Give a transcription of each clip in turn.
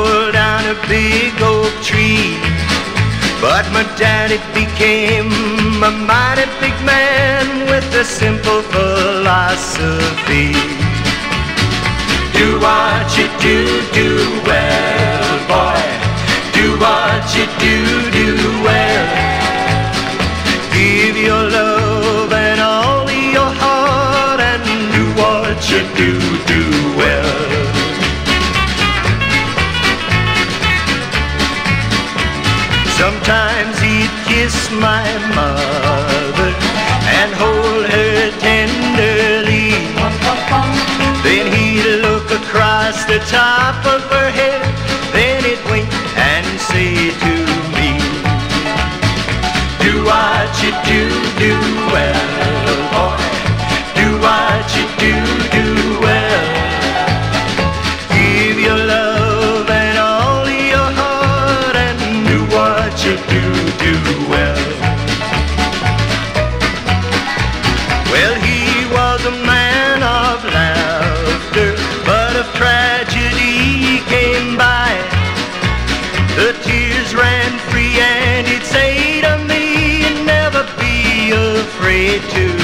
pulled down a big oak tree. But my daddy became a mighty big man with a simple philosophy. Do what you do, do well, boy. Do what you do, do well. Give your love. Sometimes he'd kiss my mother and hold her tenderly. Then he'd look across the top of her head, what you do, do well. Well, he was a man of laughter, but of tragedy came by. The tears ran free and he'd say to me, never be afraid to.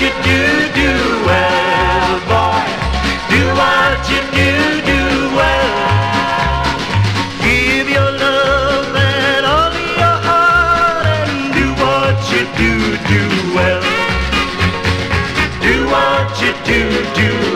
you do, do well, boy. Do what you do, do well. Give your love and all your heart and do what you do, do well. Do what you do, do